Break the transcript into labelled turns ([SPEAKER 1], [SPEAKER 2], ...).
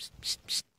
[SPEAKER 1] psst, psst,
[SPEAKER 2] psst.